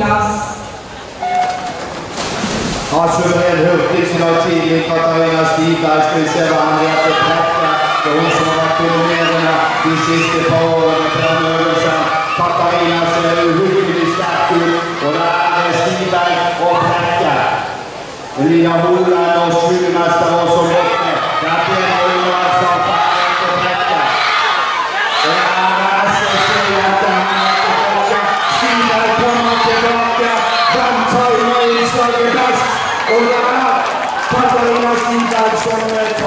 plats. Ja, suverän hurtig som var tidigt. Katarina Stigberg ska vi se vad han att träffa. Det är hon som har varit dominerande de sista par åren framöver. Katarina ser ohyggligt stark ut och där är Stigberg och Präcka. Den lilla Holland och Vogliamo fare i nostri touchdown